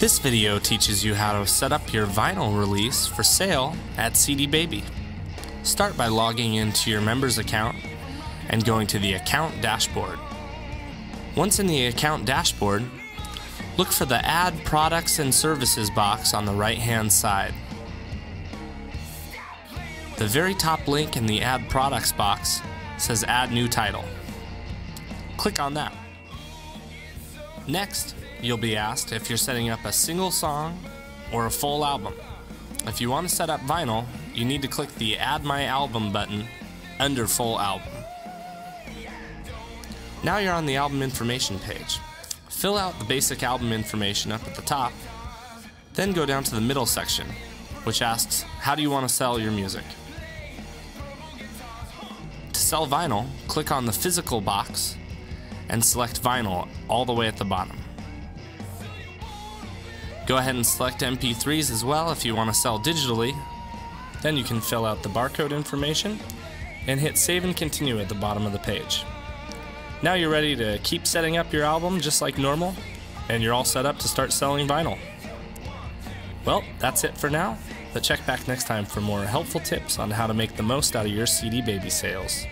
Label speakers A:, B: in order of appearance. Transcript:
A: This video teaches you how to set up your vinyl release for sale at CD Baby. Start by logging into your members account and going to the account dashboard. Once in the account dashboard, look for the Add Products and Services box on the right hand side. The very top link in the Add Products box says Add New Title. Click on that. Next, you'll be asked if you're setting up a single song or a full album. If you want to set up vinyl, you need to click the Add My Album button under Full Album. Now you're on the album information page. Fill out the basic album information up at the top, then go down to the middle section, which asks, How do you want to sell your music? To sell vinyl, click on the physical box and select vinyl all the way at the bottom. Go ahead and select MP3s as well if you want to sell digitally. Then you can fill out the barcode information and hit save and continue at the bottom of the page. Now you're ready to keep setting up your album just like normal, and you're all set up to start selling vinyl. Well, that's it for now, but check back next time for more helpful tips on how to make the most out of your CD Baby sales.